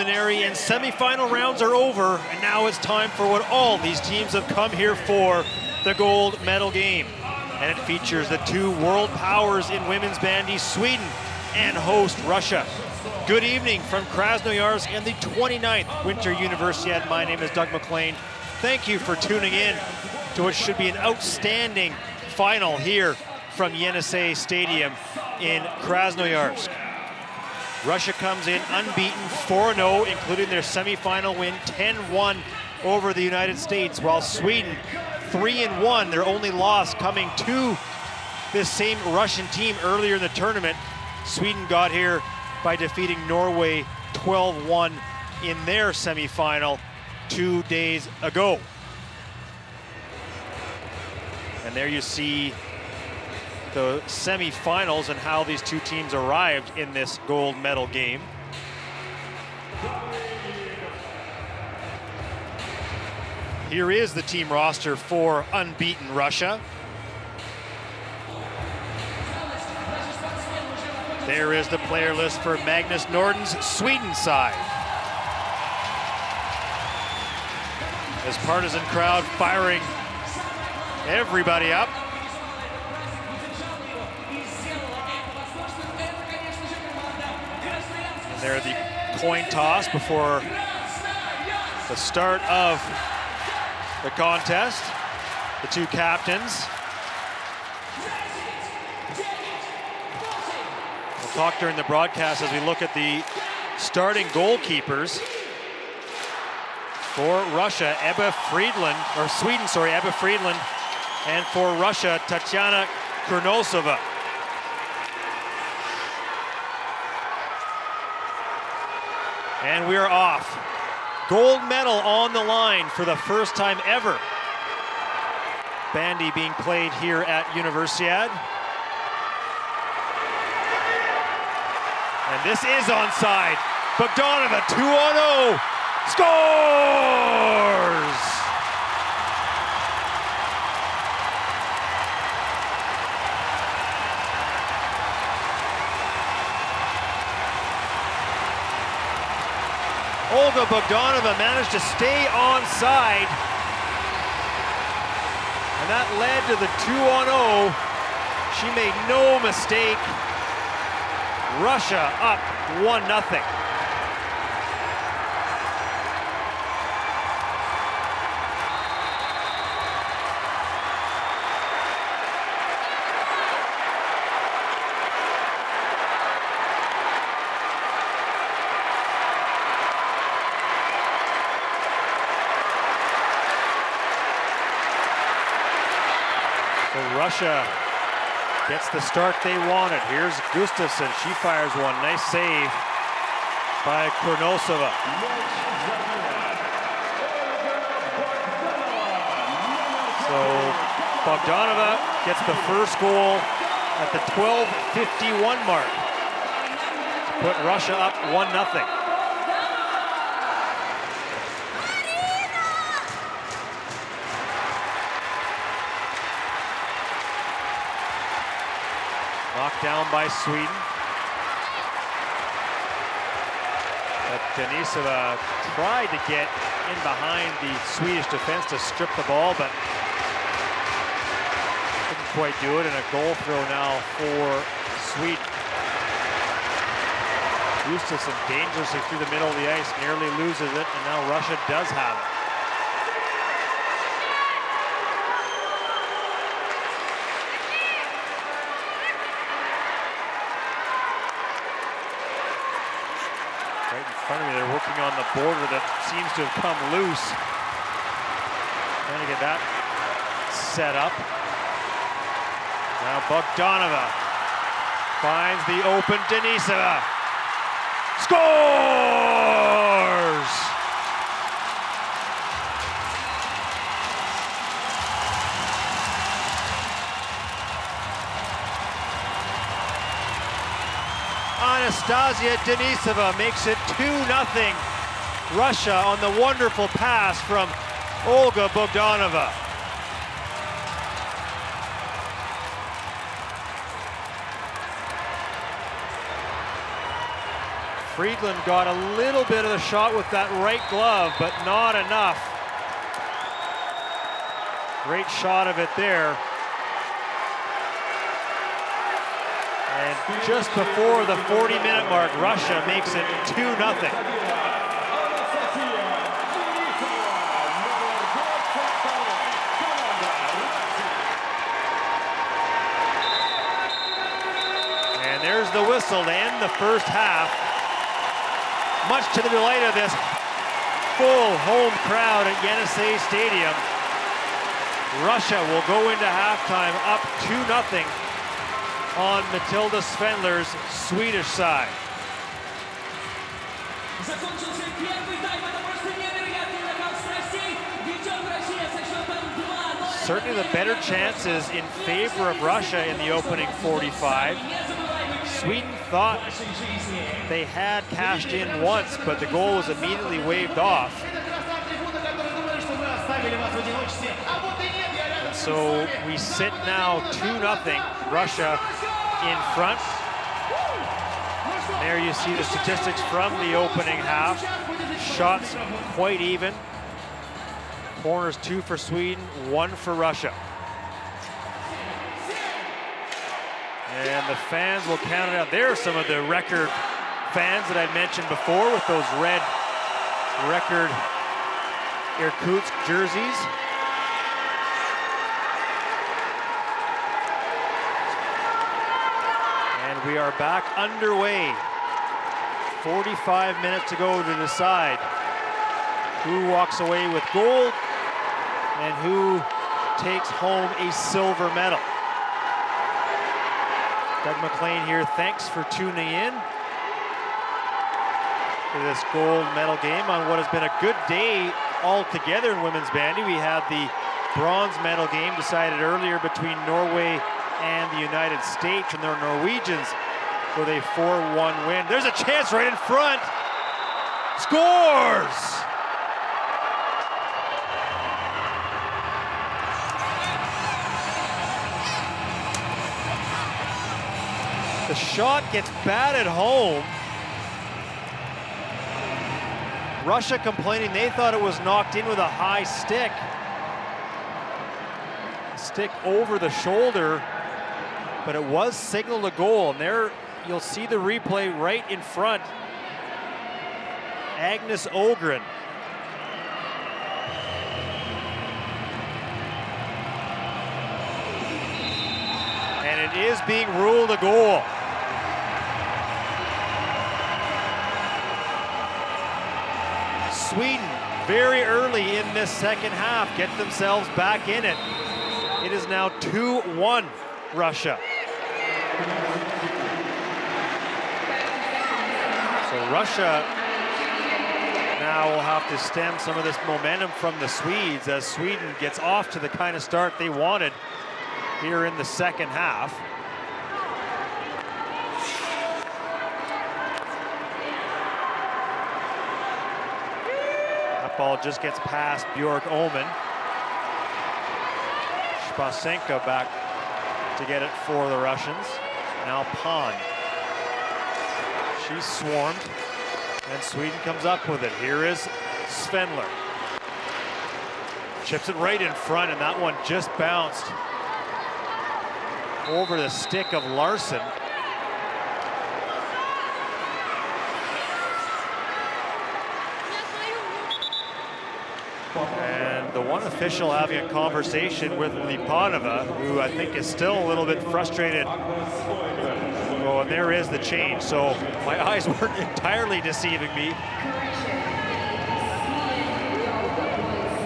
Preliminary and semifinal rounds are over, and now it's time for what all these teams have come here for, the gold medal game. And it features the two world powers in women's bandy, Sweden and host Russia. Good evening from Krasnoyarsk and the 29th Winter Universiade. My name is Doug McLean. Thank you for tuning in to what should be an outstanding final here from Yenisei Stadium in Krasnoyarsk. Russia comes in unbeaten 4-0, including their semifinal win 10-1 over the United States, while Sweden 3-1, their only loss coming to this same Russian team earlier in the tournament. Sweden got here by defeating Norway 12-1 in their semifinal two days ago. And there you see the semifinals and how these two teams arrived in this gold medal game. Here is the team roster for unbeaten Russia. There is the player list for Magnus Norden's Sweden side. As partisan crowd firing everybody up. There the coin toss before the start of the contest. The two captains. We'll talk during the broadcast as we look at the starting goalkeepers for Russia, Ebba Friedland, or Sweden, sorry, Ebba Friedland, and for Russia, Tatiana Kurnosova. And we're off. Gold medal on the line for the first time ever. Bandy being played here at Universiade. And this is onside. Bogdanova 2 0. Scores! Olga Bogdanova managed to stay onside. And that led to the 2 on 0. She made no mistake. Russia up 1 0. Russia gets the start they wanted. Here's Gustafsson. She fires one. Nice save by Kurnosova. So Bogdanova gets the first goal at the 12.51 mark. Put Russia up 1-0. Down by Sweden. But Denisova tried to get in behind the Swedish defense to strip the ball, but couldn't quite do it. And a goal throw now for Sweden. Gustafsson dangerously through the middle of the ice, nearly loses it, and now Russia does have it. Front of me. They're working on the border that seems to have come loose. Trying to get that set up. Now Buck Bogdanova finds the open Denisova. Scores! Anastasia Denisova makes it 2-0 Russia on the wonderful pass from Olga Bogdanova. Friedland got a little bit of the shot with that right glove, but not enough. Great shot of it there. And just before the 40 minute mark, Russia makes it 2-0. And there's the whistle to end the first half. Much to the delight of this full home crowd at Yenisei Stadium. Russia will go into halftime up 2-0 on Matilda Svendler's Swedish side. Certainly the better chances in favor of Russia in the opening 45. Sweden thought they had cashed in once, but the goal was immediately waved off. So we sit now 2-0, Russia in front. There you see the statistics from the opening half. Shots quite even. Corners two for Sweden, one for Russia. And the fans will count it out. There are some of the record fans that I mentioned before with those red Rekord Irkutsk jerseys. We are back underway. 45 minutes to go to decide who walks away with gold and who takes home a silver medal. Doug McLean here, thanks for tuning in to this gold medal game on what has been a good day altogether in women's bandy. We had the bronze medal game decided earlier between Norway and the United States, and their Norwegians with a 4-1 win. There's a chance right in front. Scores! The shot gets batted home. Russia complaining they thought it was knocked in with a high stick. Stick over the shoulder but it was signaled a goal. And there you'll see the replay right in front. Agnes Ogren. And it is being ruled a goal. Sweden, very early in this second half, get themselves back in it. It is now 2-1 Russia. So Russia now will have to stem some of this momentum from the Swedes as Sweden gets off to the kind of start they wanted here in the second half. That ball just gets past Bjork Oman. Spasenko back to get it for the Russians. Now Pond. She's swarmed, and Sweden comes up with it. Here is Svendler. Chips it right in front, and that one just bounced over the stick of Larsson. And the one official having a conversation with Lipanova, who I think is still a little bit frustrated. Oh, and there is the change. So my eyes weren't entirely deceiving me.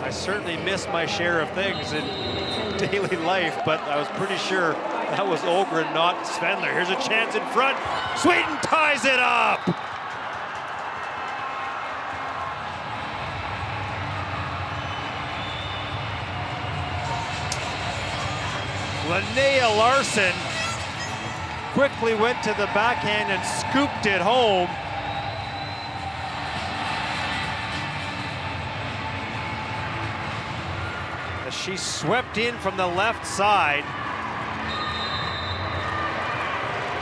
I certainly missed my share of things in daily life, but I was pretty sure that was Ogren, not Svendler. Here's a chance in front. Sweden ties it up. Linnea Larsson quickly went to the backhand and scooped it home. As she swept in from the left side.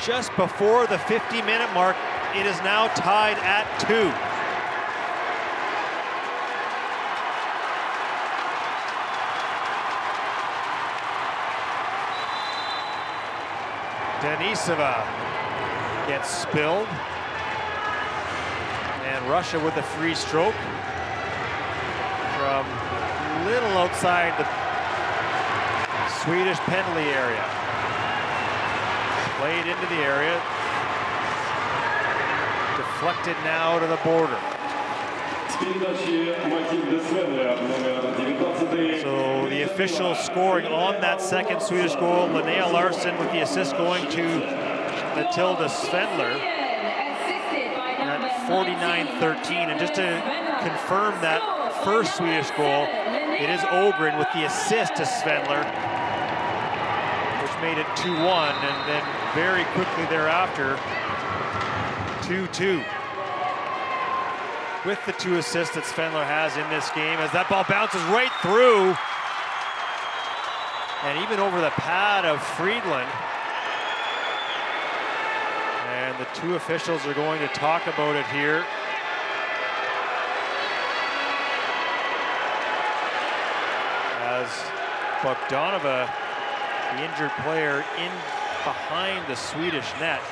Just before the 50 minute mark, It is now tied at two. Denisova gets spilled. And Russia with a free stroke from little outside the Swedish penalty area. Played into the area. Deflected now to the border. So the official scoring on that second Swedish goal, Linnea Larsson with the assist going to Matilda Svendler at 49-13. And just to confirm that first Swedish goal, it is Ogren with the assist to Svendler, which made it 2-1, and then very quickly thereafter, 2-2 with the two assists that Svendler has in this game as that ball bounces right through and even over the pad of Friedland. And the two officials are going to talk about it here. As Bogdanova, the injured player, in behind the Swedish net.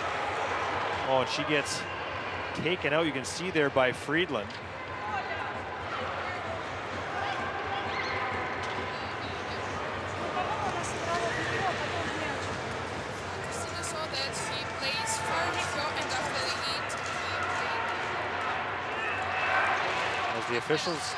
Oh, and she gets taken out. You can see there by Friedland. As the officials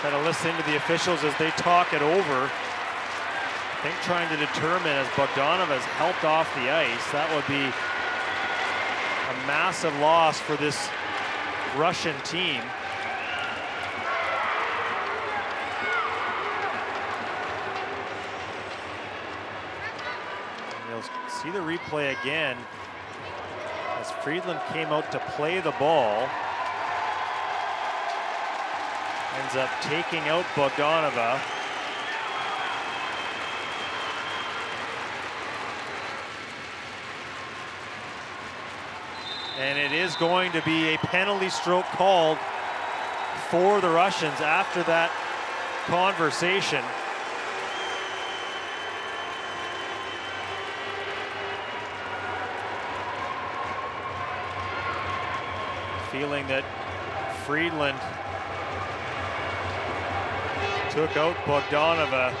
To listen to the officials as they talk it over. I think trying to determine as Bogdanov has helped off the ice, that would be a massive loss for this Russian team. And you'll see the replay again as Friedland came out to play the ball. Ends up taking out Bogdanova. And it is going to be a penalty stroke called for the Russians after that conversation. Feeling that Friedland took out Bogdanova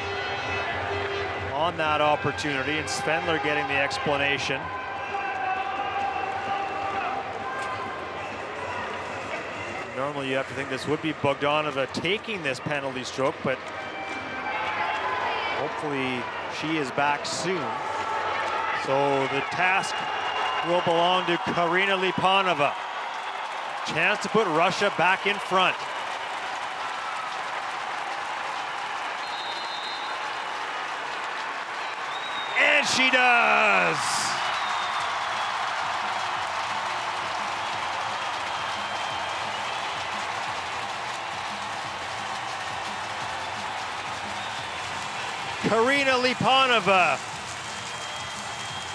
on that opportunity, and Svendler getting the explanation. Normally you have to think this would be Bogdanova taking this penalty stroke, but hopefully she is back soon. So the task will belong to Karina Lipanova. Chance to put Russia back in front. And she does. Karina Lipanova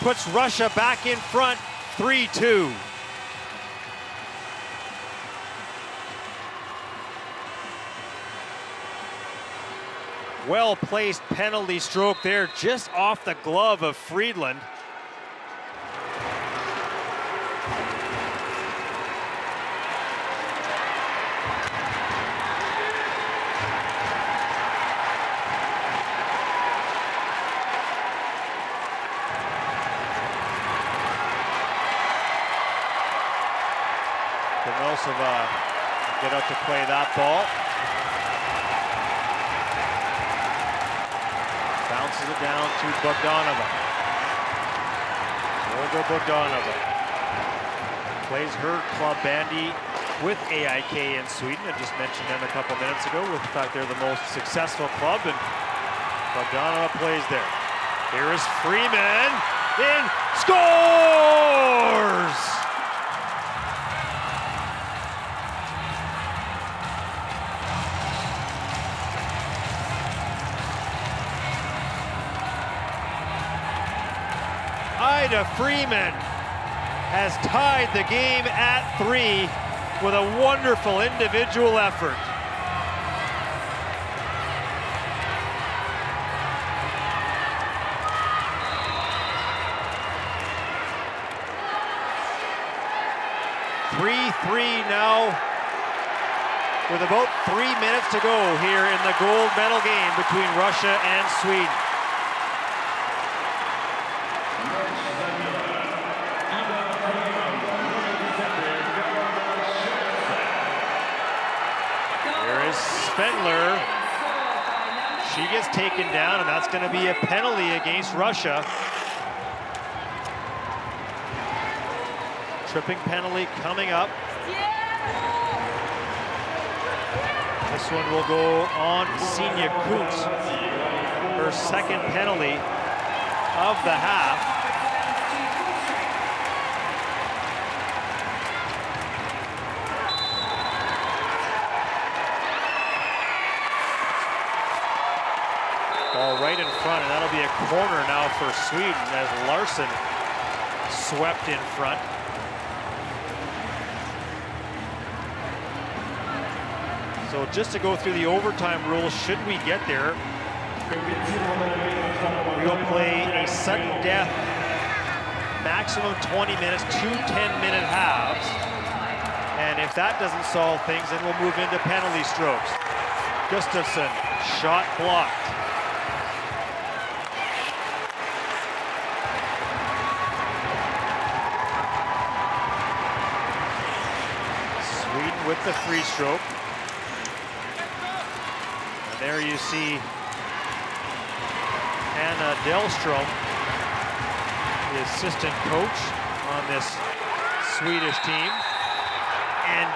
puts Russia back in front 3-2. Well-placed penalty stroke there, just off the glove of Friedland. Denisova get out to play that ball. Bounces it down to Bogdanova. Olga Bogdanova. Plays her club bandy with AIK in Sweden. I just mentioned them a couple minutes ago with the fact they're the most successful club and Bogdanova plays there. Here is Freeman in, scores! Ida Freeman has tied the game at three with a wonderful individual effort. Three-three now with about three minutes to go here in the gold medal game between Russia and Sweden. Here is Svendler. She gets taken down, and that's going to be a penalty against Russia. Tripping penalty coming up. This one will go on Senia Kuntz. Her second penalty of the half. Ball right in front, and that'll be a corner now for Sweden as Larsson swept in front. So just to go through the overtime rules, should we get there, we will play a sudden death, maximum 20 minutes, two 10-minute halves. And if that doesn't solve things, then we'll move into penalty strokes. Gustafsson, shot blocked. Sweden with the free stroke. There you see Anna Delstrom, the assistant coach on this Swedish team. And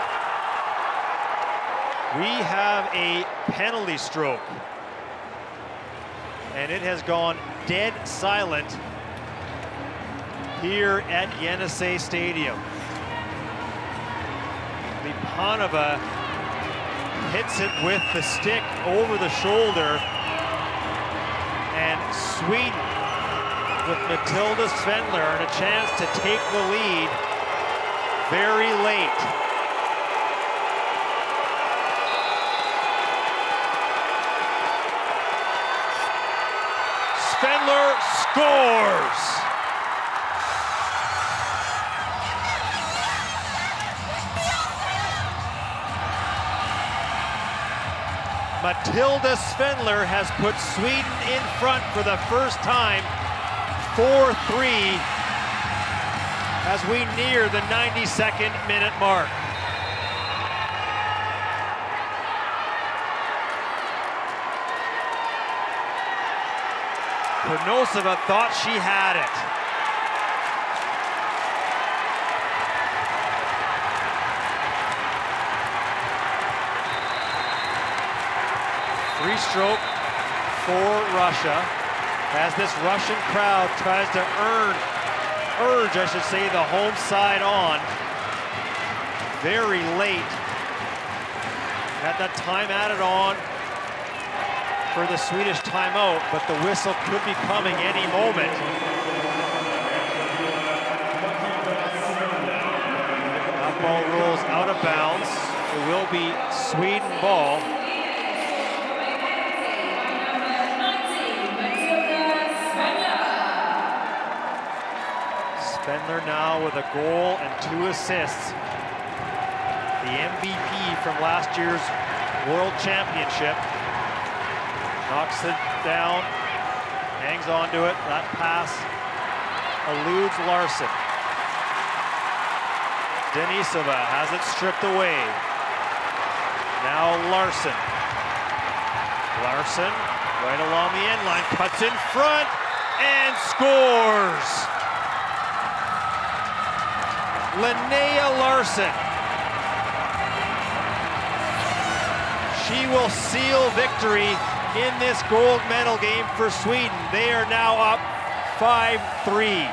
we have a penalty stroke. And it has gone dead silent here at Yenisei Stadium. Lipanova hits it with the stick over the shoulder. And Sweden with Matilda Svendler and a chance to take the lead very late. Svendler scores. Matilda Svendler has put Sweden in front for the first time, 4-3, as we near the 92nd minute mark. Kurnosova thought she had it. Stroke for Russia as this Russian crowd tries to earn, urge, I should say, the home side on. Very late. Had that time added on for the Swedish timeout, but the whistle could be coming any moment. That ball rolls out of bounds. It will be Sweden ball. Svendler now with a goal and two assists. The MVP from last year's World Championship. Knocks it down, hangs on to it. That pass eludes Larsson. Denisova has it stripped away. Now Larsson. Larsson right along the end line, cuts in front and scores. Linnea Larsson. She will seal victory in this gold medal game for Sweden. They are now up 5-3.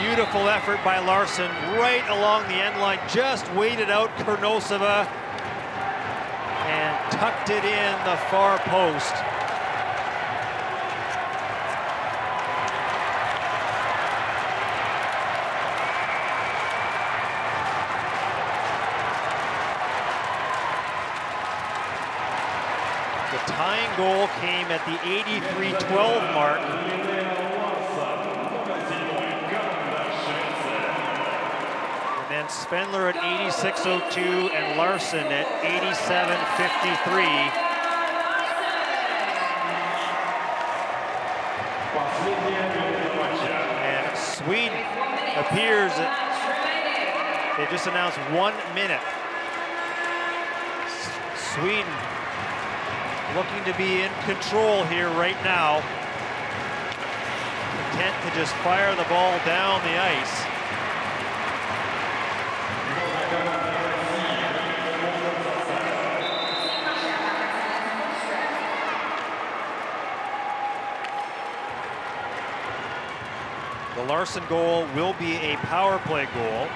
Beautiful effort by Larsson right along the end line. Just waited out Kurnosova and tucked it in the far post. The tying goal came at the 83-12 mark. And then Svendler at 86.02 and Larsson at 87.53. And Sweden appears, they just announced one minute. Sweden looking to be in control here right now. Content to just fire the ball down the ice. The Larsson goal will be a power play goal.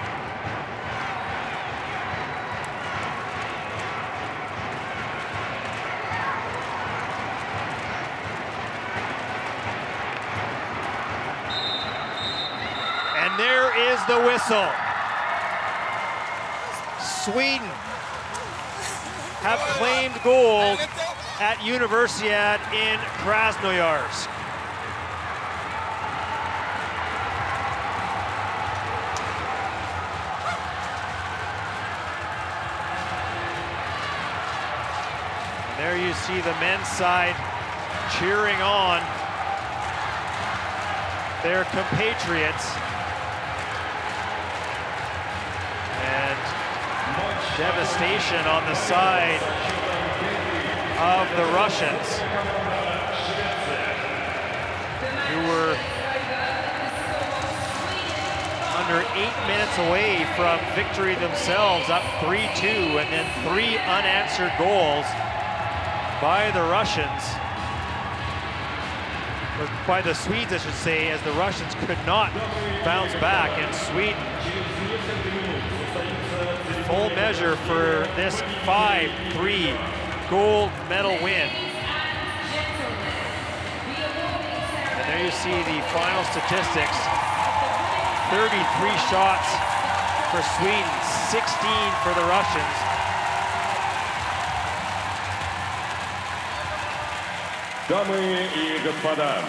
And is the whistle. Sweden have claimed gold at Universiade in Krasnoyarsk. And there you see the men's side cheering on their compatriots. And devastation on the side of the Russians, who were under eight minutes away from victory themselves, up 3-2, and then three unanswered goals by the Russians. Or by the Swedes, I should say, as the Russians could not bounce back, and Sweden full measure for this 5-3 gold medal win. And there you see the final statistics. 33 shots for Sweden, 16 for the Russians. Дамы и господа,